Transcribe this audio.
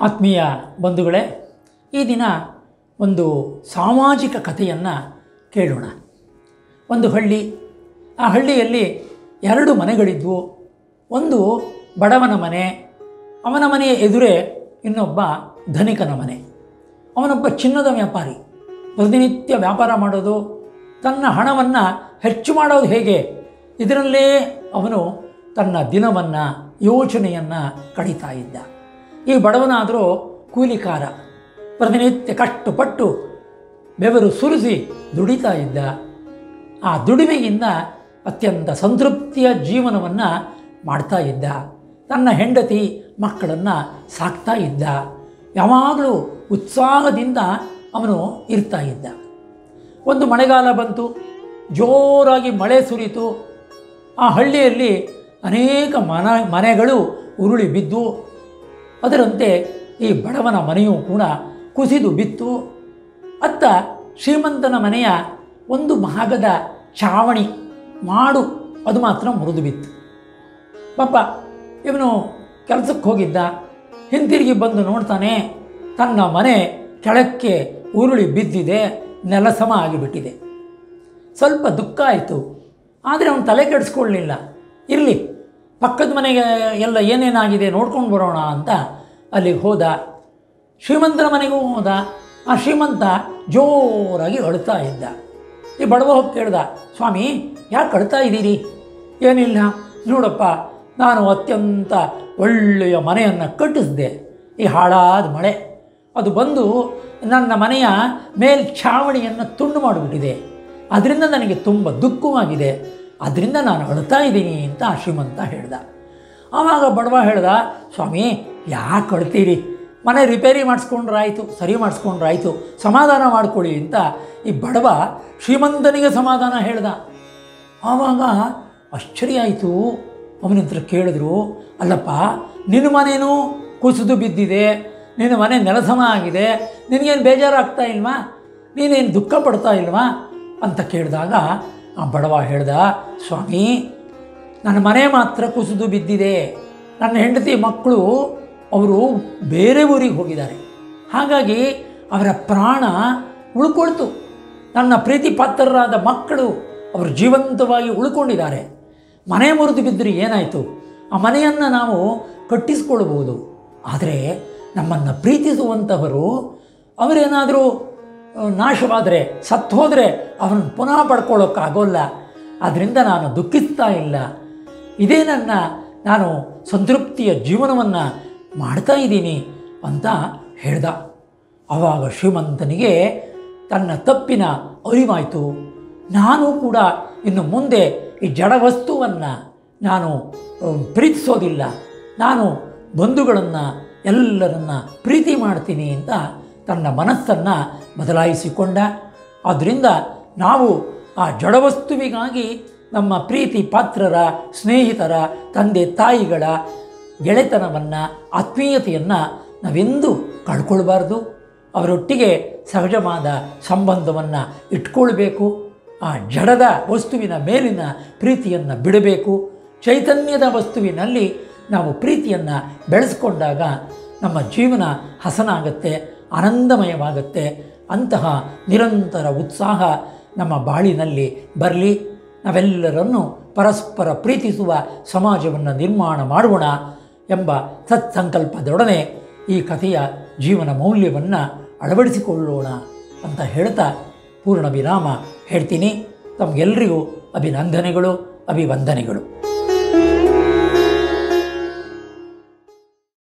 ಆತ್ಮೀಯ ಬಂಧುಗಳೇ, ಈ ದಿನ ಒಂದು ಸಾಮಾಜಿಕ ಕಥೆಯನ್ನು ಕೇಳೋಣ. ಒಂದು ಹಳ್ಳಿ. ಆ ಹಳ್ಳಿಯಲ್ಲಿ ಎರಡು ಮನೆಗಳಿದ್ವು. ಒಂದು ಬಡವನ ಮನೆ, ಅವನ ಮನೆಯ ಎದುರೇ ಇನ್ನೊಬ್ಬ ಧನಿಕನ ಮನೆ. ಅವನೊಬ್ಬ ಚಿನ್ನದ ವ್ಯಾಪಾರಿ. ಪ್ರತಿನಿತ್ಯ ವ್ಯಾಪಾರ ಮಾಡೋದು, ತನ್ನ ಹಣವನ್ನು ಹೆಚ್ಚು ಮಾಡೋದು ಹೇಗೆ? ಇದರಲ್ಲೇ ಅವನು ತನ್ನ ದಿನವನ್ನು, ಯೋಚನೆಯನ್ನು ಕಳೀತಾ ಇದ್ದ. ಈ ಬಡವನಾದರೂ ಕೂಲಿಕಾರ. ಪ್ರತಿನಿತ್ಯ ಕಷ್ಟಪಟ್ಟು ಬೆವರು ಸುರಿಸಿ ದುಡಿತಾ ಇದ್ದ. ಆ ದುಡಿಮೆಯಿಂದ ಅತ್ಯಂತ ಸಂತೃಪ್ತಿಯ ಜೀವನವನ್ನು ಮಾಡ್ತಾ ಇದ್ದ. ತನ್ನ ಹೆಂಡತಿ ಮಕ್ಕಳನ್ನು ಸಾಕ್ತಾ ಇದ್ದ. ಯಾವಾಗಲೂ ಉತ್ಸಾಹದಿಂದ ಅವನು ಇರ್ತಾ ಇದ್ದ. ಒಂದು ಮಳೆಗಾಲ ಬಂತು. ಜೋರಾಗಿ ಮಳೆ ಸುರಿತು. ಆ ಹಳ್ಳಿಯಲ್ಲಿ ಅನೇಕ ಮನ ಮನೆಗಳು ಉರುಳಿ ಬಿದ್ದು ಅದರಂತೆ ಈ ಬಡವನ ಮನೆಯೂ ಕೂಡ ಕುಸಿದು ಬಿತ್ತು. ಅತ್ತ ಶ್ರೀಮಂತನ ಮನೆಯ ಒಂದು ಭಾಗದ ಚಾವಣಿ ಮಾಡು, ಅದು ಮಾತ್ರ ಮುರಿದು ಬಿತ್ತು. ಪಾಪ, ಇವನು ಕೆಲಸಕ್ಕೆ ಹೋಗಿದ್ದ. ಹಿಂತಿರುಗಿ ಬಂದು ನೋಡ್ತಾನೆ, ತನ್ನ ಮನೆ ಕೆಳಕ್ಕೆ ಉರುಳಿ ಬಿದ್ದಿದೆ, ನೆಲಸಮ ಆಗಿಬಿಟ್ಟಿದೆ. ಸ್ವಲ್ಪ ದುಃಖ ಆಯಿತು, ಆದರೆ ಅವನು ತಲೆ ಕೆಡಿಸ್ಕೊಳ್ಳಲಿಲ್ಲ ಇರಲಿ ಪಕ್ಕದ ಮನೆಗೆ ಎಲ್ಲ ಏನೇನಾಗಿದೆ ನೋಡ್ಕೊಂಡು ಬರೋಣ ಅಂತ ಅಲ್ಲಿಗೆ ಹೋದ. ಶ್ರೀಮಂತರ ಮನೆಗೂ ಹೋದ. ಆ ಶ್ರೀಮಂತ ಜೋರಾಗಿ ಅಳ್ತಾ ಇದ್ದ. ಈ ಬಡವ ಹೋಗಿ ಕೇಳ್ದ, ಸ್ವಾಮಿ, ಯಾಕೆ ಅಳ್ತಾ ಇದ್ದೀರಿ? ಏನಿಲ್ಲ. ನೋಡಪ್ಪ, ನಾನು ಅತ್ಯಂತ ಒಳ್ಳೆಯ ಮನೆಯನ್ನು ಕಟ್ಟಿಸಿದೆ. ಈ ಹಾಳಾದ ಮಳೆ. ಅದು ಬಂದು ನನ್ನ ಮನೆಯ ಮೇಲ್ಛಾವಣಿಯನ್ನು ತುಂಡು ಮಾಡಿಬಿಟ್ಟಿದೆ. ಅದರಿಂದ ನನಗೆ ತುಂಬ ದುಃಖವಾಗಿದೆ. ಅದರಿಂದ ನಾನು ಅಳ್ತಾ ಇದ್ದೀನಿ ಅಂತ ಆ ಶ್ರೀಮಂತ ಹೇಳ್ದ. ಆವಾಗ ಬಡವ ಹೇಳ್ದ, ಸ್ವಾಮಿ, ಯಾಕೆ ಅಳ್ತೀರಿ? ಮನೆ ರಿಪೇರಿ ಮಾಡಿಸ್ಕೊಂಡ್ರಾಯ್ತು, ಸರಿ ಮಾಡಿಸ್ಕೊಂಡ್ರಾಯಿತು, ಸಮಾಧಾನ ಮಾಡ್ಕೊಳ್ಳಿ ಅಂತ ಈ ಬಡವ ಶ್ರೀಮಂತನಿಗೆ ಸಮಾಧಾನ ಹೇಳ್ದ. ಆವಾಗ ಆಶ್ಚರ್ಯ ಆಯಿತು ಅವನ ಹತ್ರ ಕೇಳಿದ್ರು, ಅಲ್ಲಪ್ಪ ನಿನ್ನ ಮನೇನೂ ಕುಸಿದು ಬಿದ್ದಿದೆ ನಿನ್ನ ಮನೆ ನೆಲಸಮ ಆಗಿದೆ, ನಿನಗೇನು ಬೇಜಾರಾಗ್ತಾ ಇಲ್ವಾ? ನೀನೇನು ದುಃಖ ಪಡ್ತಾ ಇಲ್ವಾ? ಅಂತ ಕೇಳಿದಾಗ ಆ ಬಡವ ಹೇಳ್ದ, ಸ್ವಾಮಿ, ನನ್ನ ಮನೆ ಮಾತ್ರ ಕುಸಿದು ಬಿದ್ದಿದೆ. ನನ್ನ ಹೆಂಡತಿ ಮಕ್ಕಳು ಅವರು ಬೇರೆ ಊರಿಗೆ ಹೋಗಿದ್ದಾರೆ. ಹಾಗಾಗಿ ಅವರ ಪ್ರಾಣ ಉಳ್ಕೊಳ್ತು. ನನ್ನ ಪ್ರೀತಿ ಪಾತ್ರರಾದ ಮಕ್ಕಳು ಅವರು ಜೀವಂತವಾಗಿ ಉಳ್ಕೊಂಡಿದ್ದಾರೆ. ಮನೆ ಮುರಿದು ಬಿದ್ದರೆ ಏನಾಯಿತು? ಆ ಮನೆಯನ್ನು ನಾವು ಕಟ್ಟಿಸ್ಕೊಳ್ಬೋದು ಆದರೆ ನಮ್ಮನ್ನು ಪ್ರೀತಿಸುವಂಥವರು ಅವರೇನಾದರೂ ನಾಶವಾದರೆ ಸತ್ತು ಹೋದರೆ ಅವನನ್ನು ಪುನಃ ಪಡ್ಕೊಳ್ಳೋಕ್ಕಾಗೋಲ್ಲ. ಆದ್ದರಿಂದ ನಾನು ದುಃಖಿಸ್ತಾ ಇಲ್ಲ. ಇದೇ ನನ್ನ ನಾನು ಸಂತೃಪ್ತಿಯ ಜೀವನವನ್ನು ಮಾಡ್ತಾ ಇದ್ದೀನಿ ಅಂತ ಹೇಳ್ದ. ಆವಾಗ ಶ್ರೀಮಂತನಿಗೆ ತನ್ನ ತಪ್ಪಿನ ಅರಿವಾಯಿತು. ನಾನು ಕೂಡ ಇನ್ನು ಮುಂದೆ ಈ ಜಡ ವಸ್ತುವನ್ನು ನಾನು ಪ್ರೀತಿಸೋದಿಲ್ಲ. ನಾನು ಬಂಧುಗಳನ್ನು ಎಲ್ಲರನ್ನ ಪ್ರೀತಿ ಮಾಡ್ತೀನಿ ಅಂತ ತನ್ನ ಮನಸ್ಸನ್ನು ಬದಲಾಯಿಸಿಕೊಂಡ. ಆದ್ದರಿಂದ ನಾವು ಆ ಜಡವಸ್ತುವಿಗಾಗಿ ನಮ್ಮ ಪ್ರೀತಿ ಪಾತ್ರರ, ಸ್ನೇಹಿತರ, ತಂದೆ, ತಾಯಿಗಳ ಗೆಳೆತನವನ್ನು, ಆತ್ಮೀಯತೆಯನ್ನು ನಾವೆಂದೂ ಕಳ್ಕೊಳ್ಬಾರ್ದು. ಅವರೊಟ್ಟಿಗೆ ಸಹಜವಾದ ಸಂಬಂಧವನ್ನು ಇಟ್ಕೊಳ್ಬೇಕು. ಆ ಜಡದ ವಸ್ತುವಿನ ಮೇಲಿನ ಪ್ರೀತಿಯನ್ನು ಬಿಡಬೇಕು. ಚೈತನ್ಯದ ವಸ್ತುವಿನಲ್ಲಿ ನಾವು ಪ್ರೀತಿಯನ್ನು ಬೆಳೆಸ್ಕೊಂಡಾಗ ನಮ್ಮ ಜೀವನ ಹಸನಾಗತ್ತೆ. ಆನಂದಮಯವಾಗುತ್ತೆ. ಅಂತಹ ನಿರಂತರ ಉತ್ಸಾಹ ನಮ್ಮ ಬಾಳಿನಲ್ಲಿ ಬರಲಿ. ನಾವೆಲ್ಲರನ್ನು ಪರಸ್ಪರ ಪ್ರೀತಿಸುವ ಸಮಾಜವನ್ನು ನಿರ್ಮಾಣ ಮಾಡೋಣ ಎಂಬ ಸತ್ಸಂಕಲ್ಪದೊಡನೆ ಈ ಕಥೆಯ ಜೀವನ ಮೌಲ್ಯವನ್ನು ಅಳವಡಿಸಿಕೊಳ್ಳೋಣ ಅಂತ ಹೇಳ್ತಾ ಪೂರ್ಣ ವಿರಾಮ ಹೇಳ್ತೀನಿ. ತಮಗೆಲ್ಲರಿಗೂ ಅಭಿನಂದನೆಗಳು, ಅಭಿವಂದನೆಗಳು.